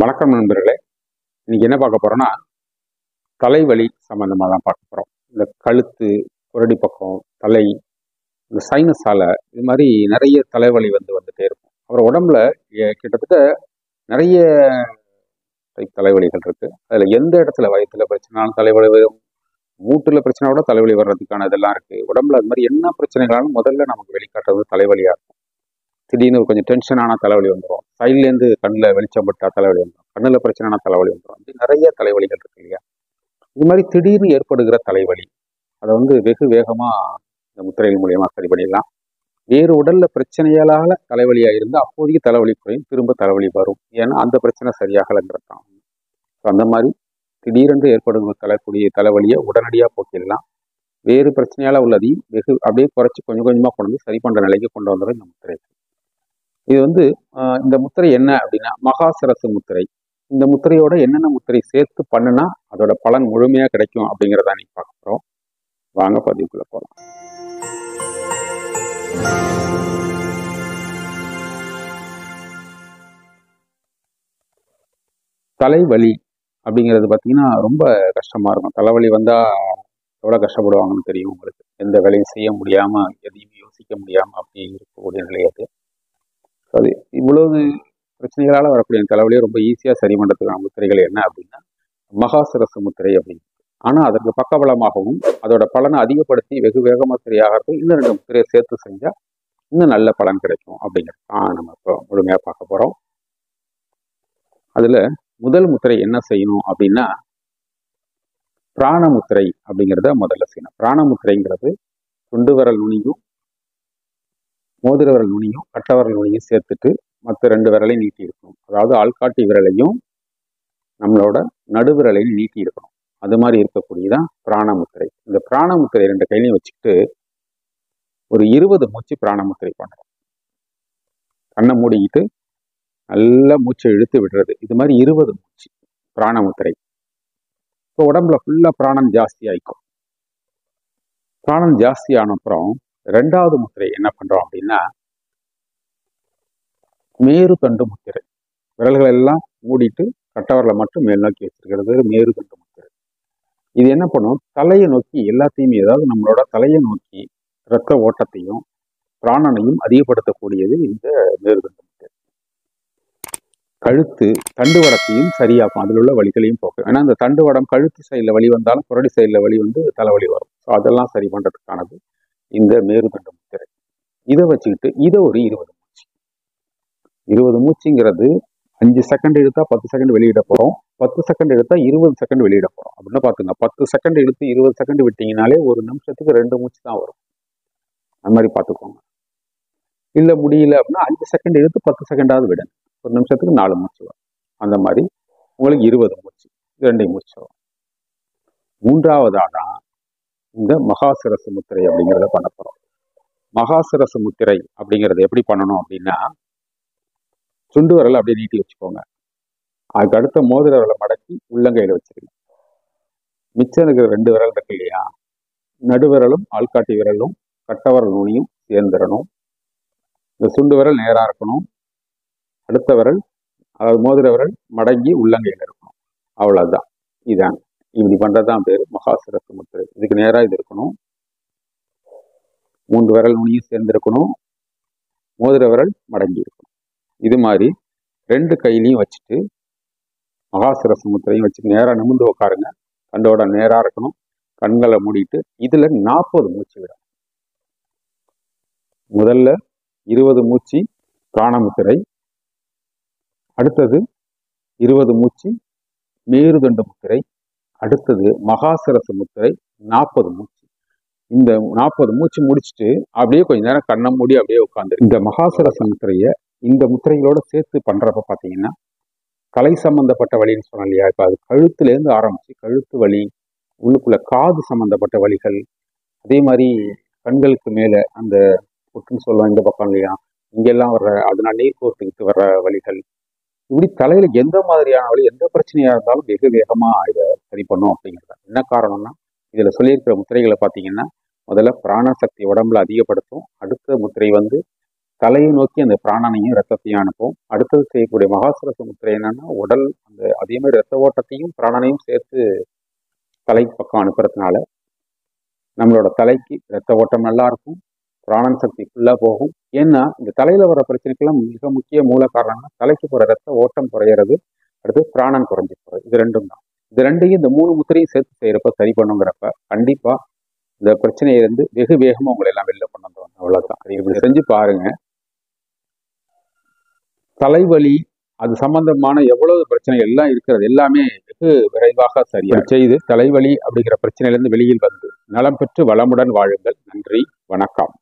வணக்கம் நண்பர்களே. இன்னைக்கு என்ன பார்க்க போறோம்னா தலைவலி சம்பந்தமாக தான் பார்க்க போறோம். இந்த கழுத்து குரடி பக்கம் தலை இந்த சைனஸால இது மாதிரி நிறைய தலைவலி வந்து வந்துட்டே இருக்கும். அப்புறம் உடம்புல கிட்டத்தட்ட நிறைய டைப் தலைவலிகள் இருக்கு. அதுல எந்த இடத்துல வயிற்றுல பிரச்சனாலும் தலைவலி வரும். மூட்டுல பிரச்சனை கூட தலைவலி வர்றதுக்கான இதெல்லாம் இருக்கு. உடம்புல அது மாதிரி என்ன பிரச்சனைகளாலும் முதல்ல நமக்கு வெளிக்காட்டுறது தலைவலியா இருக்கும் திடீர்னு ஒரு கொஞ்சம் டென்ஷனான தலைவலி வந்துடும் சைட்லேருந்து கண்ணில் வெளிச்சம் பட்டா தலைவலி வந்துடும் கண்ணில் பிரச்சனைனா தலைவலி வந்துடும் இப்படி நிறைய தலைவலிகள் இருக்கு இல்லையா? இது மாதிரி திடீர்னு ஏற்படுகிற தலைவலி அதை வந்து வெகு வேகமாக இந்த முத்திரைகள் மூலியமாக சரி பண்ணிடலாம். வேறு உடலில் பிரச்சனையால தலைவலியாக இருந்தால் அப்போதைக்கு தலைவலி குறையும். திரும்ப தலைவலி வரும். ஏன்னா அந்த பிரச்சனை சரியாகலைங்கிறது தான். ஸோ அந்த மாதிரி திடீரென்று ஏற்படுகிற தலைக்கூடிய தலைவலியை உடனடியாக போக்கிடலாம். வேறு பிரச்சனையால் உள்ளதையும் வெகு அப்படியே குறைச்சி கொஞ்சம் கொஞ்சமாக கொண்டு வந்து சரி பண்ணுற நிலைக்கு கொண்டு வந்துடும் இந்த முத்திரை இது வந்து இந்த முத்திரை என்ன அப்படின்னா மகாசரசு முத்திரை. இந்த முத்திரையோட என்னென்ன முத்திரை சேர்த்து பண்ணுனா அதோட பலன் முழுமையா கிடைக்கும் அப்படிங்கிறத நீ பார்க்க போறோம். வாங்க பதிவுக்குள்ள போகலாம் தலைவலி அப்படிங்கிறது பார்த்தீங்கன்னா ரொம்ப கஷ்டமா இருக்கும். தலைவலி வந்தால் எவ்வளோ கஷ்டப்படுவாங்கன்னு தெரியும் உங்களுக்கு. எந்த வேலையும் செய்ய முடியாமல் எதையும் யோசிக்க முடியாமல் அப்படி இருக்கக்கூடிய நிலை அது இவ்வளவு பிரச்சனைகளால் வரக்கூடிய இந்த தலைவலியை ரொம்ப ஈஸியாக சரி பண்ணுறதுக்கான முத்திரைகள் என்ன அப்படின்னா மகாசரச முத்திரை அப்படின்னு. ஆனால் அதற்கு பக்கபலமாகவும் அதோட பலனை அதிகப்படுத்தி வெகு வேகமாக சரியாகிறது இன்னும் ரெண்டு முத்திரையை சேர்த்து செஞ்சால் இன்னும் நல்ல பலன் கிடைக்கும் அப்படிங்கிறது தான் நம்ம இப்போ முழுமையாக பார்க்க போகிறோம் அதில் முதல் முத்திரை என்ன செய்யணும் அப்படின்னா பிராணமுத்திரை அப்படிங்கிறத முதல்ல செய்யணும். பிராணமுத்திரைங்கிறது துண்டு விரல் நுனியும் மோதிர விரல் நுனியும் கட்ட விரல் நுனியும் சேர்த்துட்டு மற்ற ரெண்டு விரலையும் நீட்டி இருக்கணும் அதாவது ஆள்காட்டி விரலையும் நம்மளோட நடுவிரலையும் நீட்டி இருக்கணும் அது மாதிரி இருக்கக்கூடியதான் பிராணமுத்திரை. இந்த பிராணமுத்திரை ரெண்டு கையிலையும் வச்சுக்கிட்டு ஒரு இருபது மூச்சு பிராணமுத்திரை பண்ணுறோம். கண்ணை மூடிக்கிட்டு நல்லா மூச்சை இழுத்து விடுறது. இது மாதிரி இருபது மூச்சு பிராணமுத்திரை. இப்போ உடம்புல ஃபுல்லாக பிராணம் ஜாஸ்தி ஆயிக்கும் பிராணம் ஜாஸ்தி ஆன அப்புறம் ரெண்டாவது முத்திரை என்ன பண்றோம் அப்படின்னா மேரு தண்டு முத்திரை. விரல்கள் எல்லாம் மூடிட்டு கட்டவரலை மட்டும் மேல் நோக்கி வச்சிருக்கிறது மேரு தண்டு முத்திரை. இது என்ன பண்ணும்? தலையை நோக்கி எல்லாத்தையுமே ஏதாவது நம்மளோட தலையை நோக்கி இரத்த ஓட்டத்தையும் பிராணனையும் அதிகப்படுத்தக்கூடியது இந்த மேருதண்டு முத்திரை. கழுத்து தண்டுவடத்தையும் சரியாக்கும். அதில் உள்ள வலிகளையும் போக்கும். ஏன்னா இந்த தண்டுவடம் கழுத்து சைடில் வலி வந்தாலும் புரடி சைடில் வலி வந்து தலைவலி வரும். ஸோ அதெல்லாம் சரி பண்ணுறதுக்கானது இந்த மேருதண்ட முத்திரை. இதை வச்சுக்கிட்டு இதை ஒரு இருபது மூச்சு. இருபது மூச்சுங்கிறது அஞ்சு செகண்ட் எடுத்தா பத்து செகண்ட் வெளியிட போகிறோம் பத்து செகண்ட் எடுத்தா இருபது செகண்ட் வெளியிட போகிறோம் அப்படின்னு பார்த்துங்க. பத்து செகண்ட் இழுத்து இருபது செகண்ட் விட்டீங்கனாலே ஒரு நிமிஷத்துக்கு ரெண்டு மூச்சு தான் வரும். அந்த மாதிரி பார்த்துக்கோங்க. இல்லை முடியல அப்படின்னா அஞ்சு செகண்ட் இழுத்து பத்து செகண்டாவது விடுங்க. ஒரு நிமிஷத்துக்கு நாலு மூச்சு வரும். அந்த மாதிரி உங்களுக்கு இருபது மூச்சு ரெண்டையும் மூச்சு வரும். மூன்றாவதாக இந்த மகாசிரச முத்திரை அப்படிங்கிறத பண்ண போகிறோம் மகாசிரச முத்திரை அப்படிங்கிறத எப்படி பண்ணணும் அப்படின்னா சுண்டு விரலை அப்படியே நீட்டி வச்சுக்கோங்க. அதுக்கு அடுத்த மோதிர விரலை மடக்கி உள்ளங்கையில் வச்சிருங்க. மிச்சம் இருக்கிற ரெண்டு விரல் இருக்கு இல்லையா? நடுவிரலும் ஆள்காட்டி விரலும் கட்டவரல் நுனியும் சேர்ந்துடணும். இந்த சுண்டு விரல் நேராக இருக்கணும். அடுத்த விரல் அதாவது மோதிர விரல் மடங்கி உள்ளங்கையில் இருக்கணும். அவ்வளவுதான். இதான். இப்படி பண்றதுதான் பேர் மகாசிரச முத்திரை. இதுக்கு நேராக இது இருக்கணும். மூன்று விரல் நுனியும் சேர்ந்துருக்கணும். மோதிர விரல் மடங்கி இருக்கணும். இது மாதிரி ரெண்டு கையிலையும் வச்சுட்டு மகாசிரச முத்திரையும் வச்சு நேராக நிமிர்ந்து உட்காருங்க கண்டோட நேராக இருக்கணும். கண்களை மூடிட்டு இதில் நாற்பது மூச்சு விடும் முதல்ல இருபது மூச்சு பிராணமுத்திரை அடுத்தது இருபது மூச்சு மேருதண்டு முத்திரை. அடுத்தது மகாசரச முத்திரை நாற்பது மூச்சு. இந்த நாற்பது மூச்சு முடிச்சுட்டு அப்படியே கொஞ்ச நேரம் கண்ணை மூடி அப்படியே உட்காந்து இந்த மகாசரச முத்திரையை இந்த முத்திரைகளோட சேர்த்து பண்றப்ப பார்த்தீங்கன்னா கலை சம்பந்தப்பட்ட வழின்னு சொன்னோம் இல்லையா? இப்போ அது கழுத்துலேருந்து ஆரம்பிச்சு கழுத்து வலி உள்ளுக்குள்ள காது சம்பந்தப்பட்ட வழிகள் அதே மாதிரி கண்களுக்கு மேலே அந்த புற்றுன்னு சொல்லுவோம் இந்த பக்கம் இல்லையா? இங்கெல்லாம் வர்ற அதனால நீர் கோர்த்துக்கிட்டு வர்ற வழிகள் இப்படி தலையில எந்த மாதிரியான வழி எந்த பிரச்சனையா இருந்தாலும் வெகு வேகமா இதை சரி பண்ணும் அப்படிங்கிறது. என்ன காரணம்னா இதுல சொல்லியிருக்கிற முத்திரைகளை பார்த்தீங்கன்னா முதல்ல பிராணசக்தி உடம்புல அதிகப்படுத்தும். அடுத்த முத்திரை வந்து தலையை நோக்கி அந்த பிராணனையும் ரத்தத்தையும் அனுப்பும். அடுத்தது செய்யக்கூடிய மகாசுரச முத்திரை என்னன்னா உடல் அந்த அதே மாதிரி ரத்த ஓட்டத்தையும் பிராணனையும் சேர்த்து தலை பக்கம் அனுப்புறதுனால நம்மளோட தலைக்கு ரத்த ஓட்டம் நல்லா இருக்கும். பிராணன் சக்தி ஃபுல்லாக போகும். ஏன்னா இந்த தலையில வர பிரச்சனைக்கெல்லாம் மிக முக்கிய மூல காரணம்னா தலைக்கு போற ரத்த ஓட்டம் குறையிறது அடுத்து பிராணன் குறைஞ்சி போகிறது இது ரெண்டும் தான். இது ரெண்டையும் இந்த மூணு முத்திரையும் சேர்த்து செய்யறப்ப சரி பண்ணுங்கிறப்ப கண்டிப்பா இந்த பிரச்சனையிலிருந்து வெகு வேகமா உங்களை எல்லாம் வெளில கொண்டு வந்துருவாங்க அவ்வளவுதான். அது இப்படி செஞ்சு பாருங்க. தலைவலி அது சம்பந்தமான எவ்வளவு பிரச்சனைகள் எல்லாம் இருக்கிறது எல்லாமே வெகு விரைவாக சரியா செய்து தலைவலி அப்படிங்கிற பிரச்சனையிலிருந்து வெளியில் வந்து நலம் பெற்று வளமுடன் வாழுங்கள். நன்றி வணக்கம்.